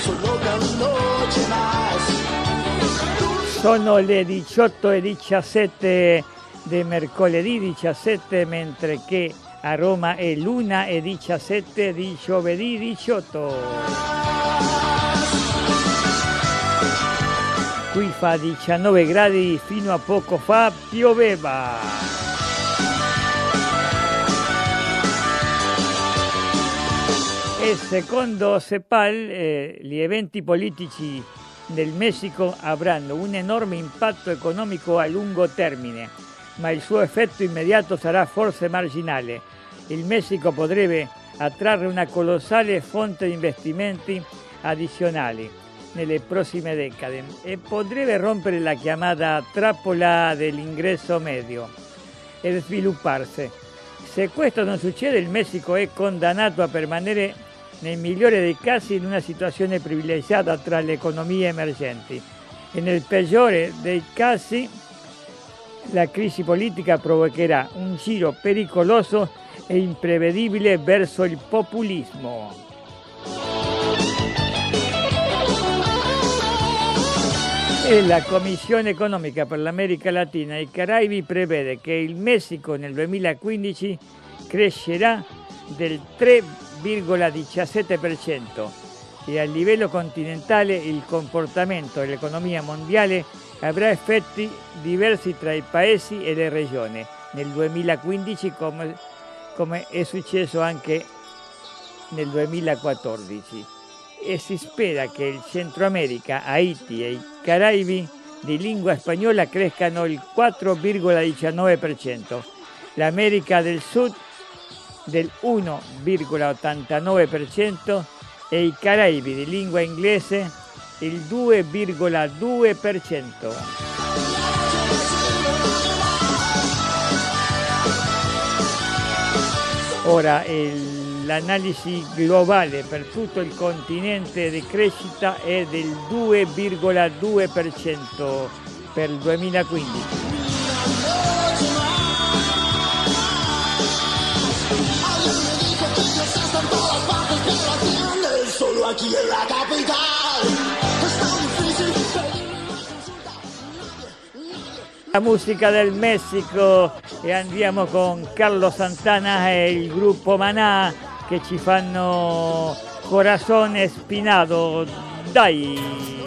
solo una noche más. Sono le 18 e 17 di mercoledì 17, mentre che a Roma è l'una e 17 di giovedì 18. Qui fa 19 gradi, fino a poco fa pioveva. E secondo Cepal eh, gli eventi politici nel Messico avranno un enorme impatto economico a lungo termine, ma il suo effetto immediato sarà forse marginale. Il Messico potrebbe attrarre una colossale fonte di investimenti addizionali nelle prossime decade e potrebbe rompere la chiamata trappola dell'ingresso medio e svilupparsi. Se questo non succede il Messico è condannato a permanere nel migliore dei casi in una situazione privilegiata tra le economie emergenti e nel peggiore dei casi la crisi politica provocherà un giro pericoloso e imprevedibile verso il populismo. E la Commissione economica per l'America Latina e i Caraibi prevede che il Messico nel 2015 crescerà del 3,17% e a livello continentale il comportamento dell'economia mondiale avrà effetti diversi tra i paesi e le regioni. Nel 2015 come, come è successo anche nel 2014 e si spera che il Centro America, Haiti e i Caraibi di lingua spagnola crescano il 4,19%, l'America del Sud del 1,89% e i Caraibi di lingua inglese il 2,2%. Ora il- l'analisi globale per tutto il continente di crescita è del 2,2% per il 2015. Solo aquí en la capital. La musica del Messico e andiamo con Carlo Santana e il gruppo Manà che ci fanno Corazón Spinato. Dai!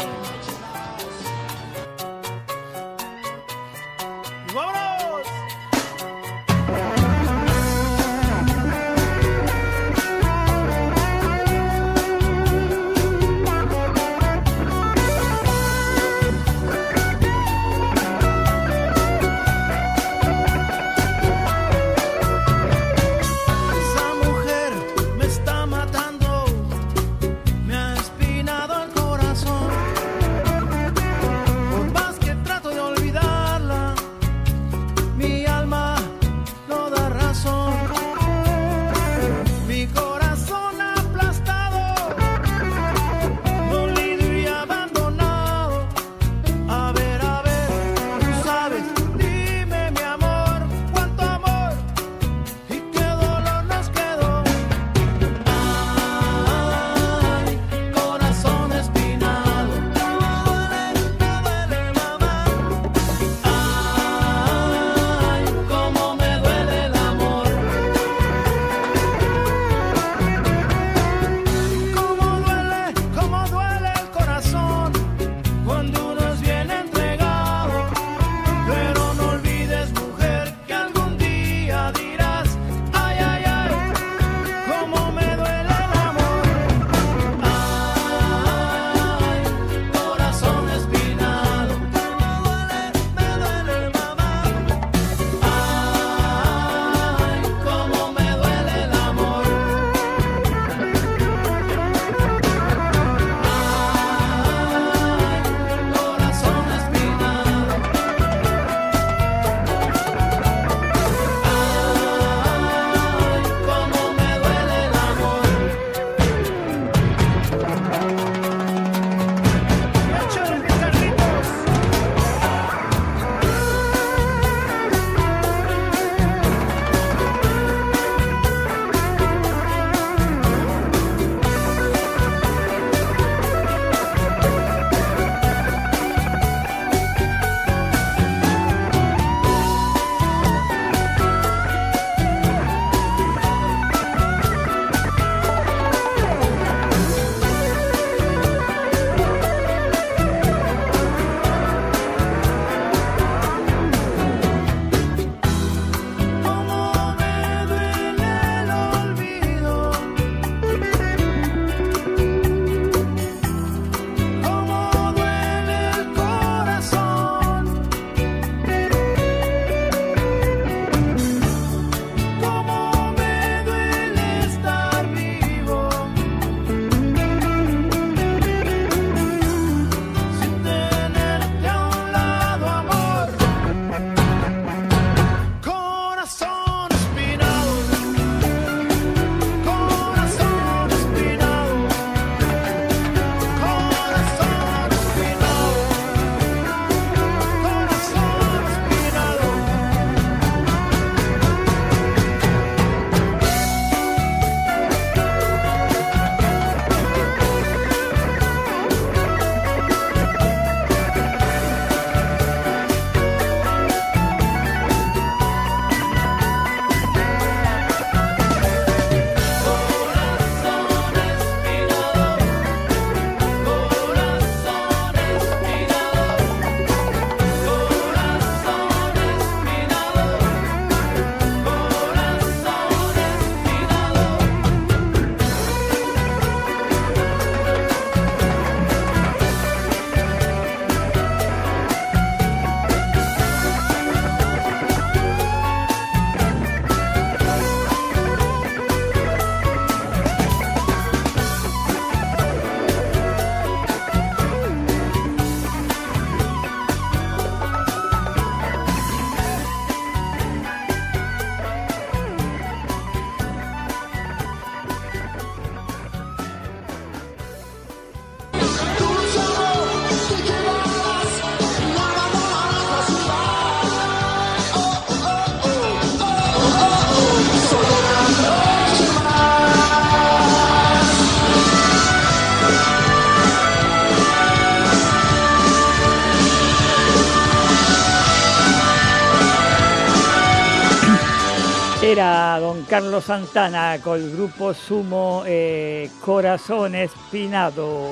Era don Carlos Santana con el grupo Sumo eh, Corazón Espinado.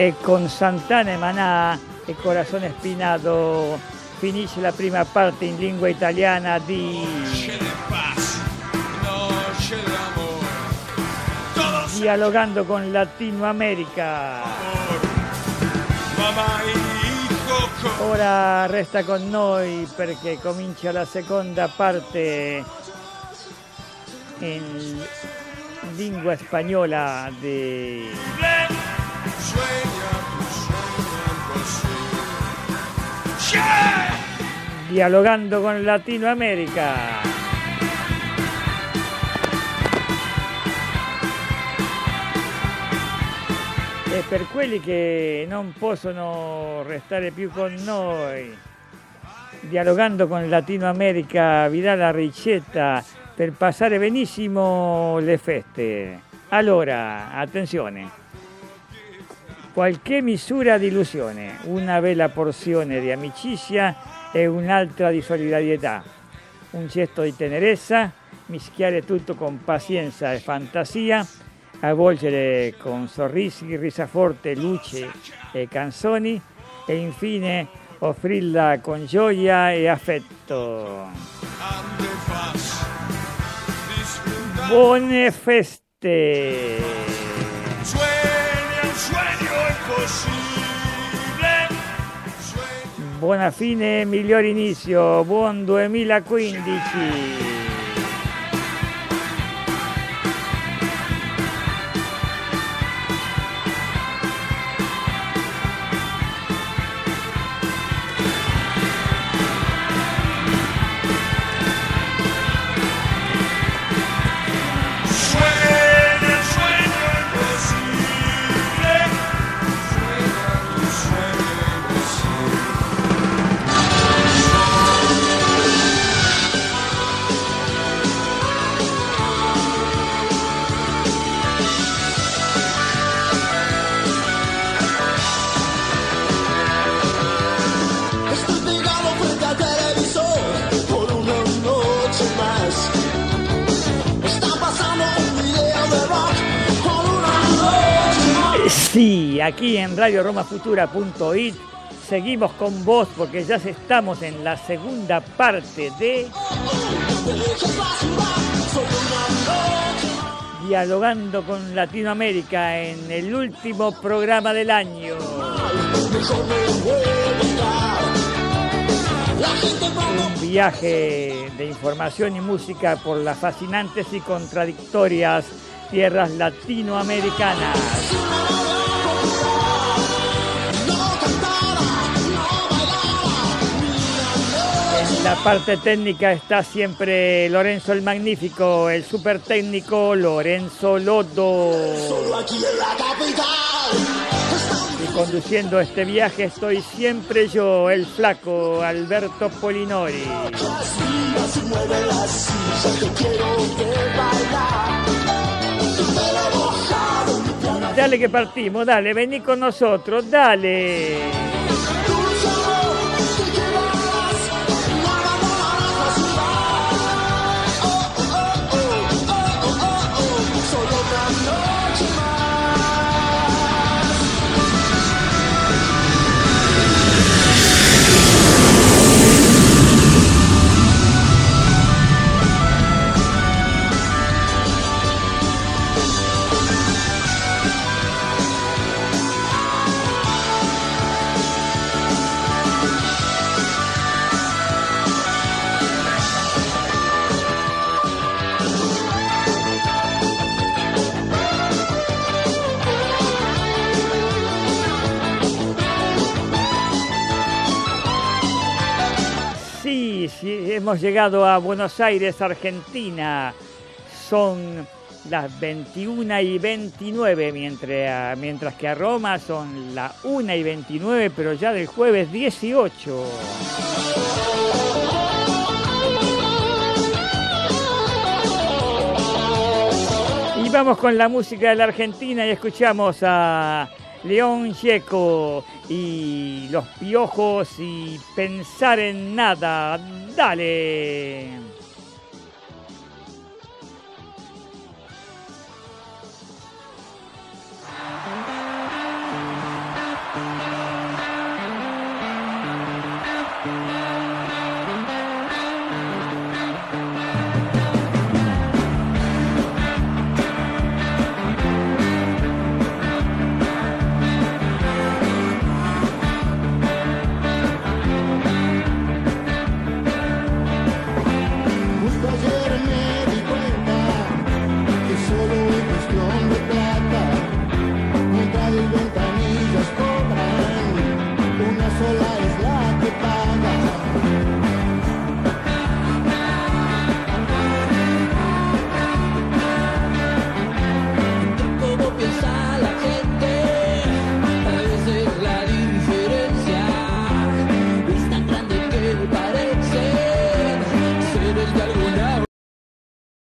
E con Santana e Manà e Corazon Spinato finisce la prima parte in lingua italiana di. Dialogando con con Ora resta con noi perché comincia la seconda parte in lingua spagnola di Dialogando con Latinoamerica. E per quelli che non possono restare più con noi, dialogando con Latinoamerica vi dà la ricetta per passare benissimo le feste. Allora, attenzione, qualche misura di illusione, una bella porzione di amicizia e un'altra di solidarietà, un gesto di tenerezza, mischiare tutto con pazienza e fantasia, avvolgere con sorrisi, risaforte, luce e canzoni e infine offrirla con gioia e affetto. Buone feste! Buona fine, miglior inizio, buon 2015! Sí, aquí en radioromafutura.it seguimos con vos porque ya estamos en la segunda parte de. Dialogando con Latinoamérica en el último programa del año. Un viaje de información y música por las fascinantes y contradictorias tierras latinoamericanas. En la parte técnica está siempre Lorenzo el Magnífico, el super técnico Lorenzo Lodo. solo aquí en la capital. Y conduciendo este viaje estoy siempre yo, el flaco Alberto Polinori. Dale que partimos, dale, vení con nosotros, dale. Hemos llegado a Buenos Aires, Argentina. Son las 21 y 29, mientras, mientras que a Roma son las 1 y 29, pero ya del jueves 18. Y vamos con la música de la Argentina y escuchamos a León Checo y los piojos y pensar en nada. Dale.